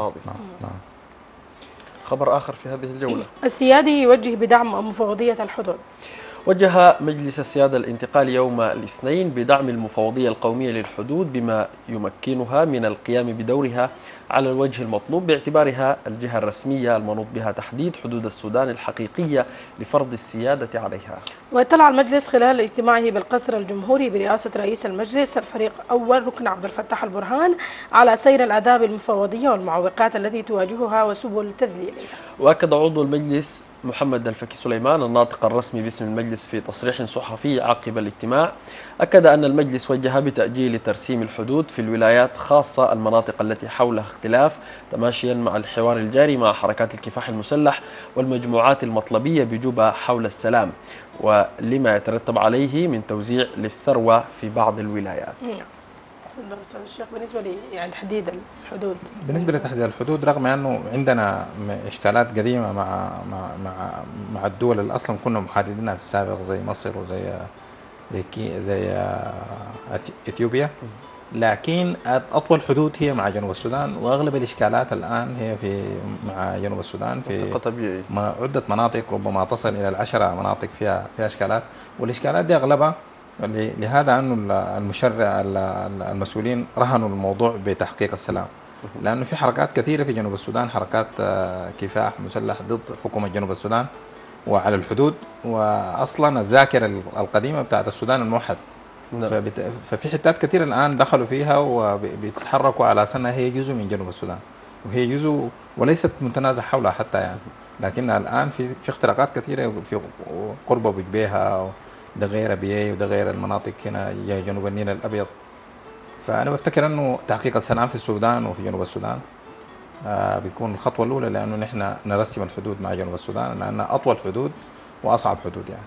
الاقتصادي نعم نعم. خبر آخر في هذه الجولة. السيادي يوجه بدعم مفوضية الحدود. وجه مجلس السيادة الانتقال يوم الاثنين بدعم المفوضية القومية للحدود بما يمكنها من القيام بدورها على الوجه المطلوب باعتبارها الجهة الرسمية المنوط بها تحديد حدود السودان الحقيقية لفرض السيادة عليها. واطلع المجلس خلال اجتماعه بالقصر الجمهوري برئاسة رئيس المجلس الفريق أول ركن عبد الفتاح البرهان على سير الآداب المفوضية والمعوقات التي تواجهها وسبل تذليلها. وأكد عضو المجلس محمد الفكي سليمان الناطق الرسمي باسم المجلس في تصريح صحفي عقب الاجتماع أكد أن المجلس وجه بتأجيل ترسيم الحدود في الولايات خاصة المناطق التي حولها اختلاف تماشيا مع الحوار الجاري مع حركات الكفاح المسلح والمجموعات المطلبية بجوبة حول السلام ولما يترتب عليه من توزيع للثروة في بعض الولايات. الشيخ بالنسبة لي يعني تحديد الحدود. بالنسبة لتحديد الحدود رغم أنه عندنا اشكالات قديمة مع مع مع مع الدول اللي أصلا كنا محددينها في السابق زي مصر وزي زي كي زي آه، إثيوبيا. لكن أطول حدود هي مع جنوب السودان وأغلب الإشكالات الآن هي في مع جنوب السودان في منطقة طبيعي ما- عدة مناطق ربما تصل إلى العشرة مناطق فيها فيها إشكالات. والإشكالات دي أغلبها ل- لهذا أنه ال- المشرع ال- ال- المسؤولين رهنوا الموضوع بتحقيق السلام. لأنه في حركات كثيرة في جنوب السودان حركات آه، كفاح مسلح ضد حكومة جنوب السودان وعلى الحدود وأصلا الذاكرة ال- القديمة بتاعت السودان الموحد. نعم. فبت... ففي حتات كثير الآن دخلوا فيها وبيتحركوا على أساس أنها هي جزء من جنوب السودان. وهي جزء وليست متنازع حولها حتى يعني. لكنها الآن في في اختراقات كثيرة في قرب بجبيها ده غير بيي وده غير المناطق هنا جنوب النيل الأبيض. فأنا بفتكر أنه تحقيق السلام في السودان وفي جنوب السودان آه بيكون الخطوة الأولى لأنه نحن نرسم الحدود مع جنوب السودان لأنها أطول حدود وأصعب حدود يعني.